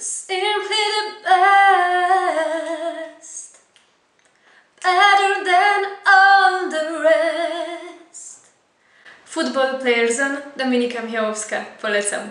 simply the best Better than all the rest Football Player Zone, Dominika Michałowska, polecam.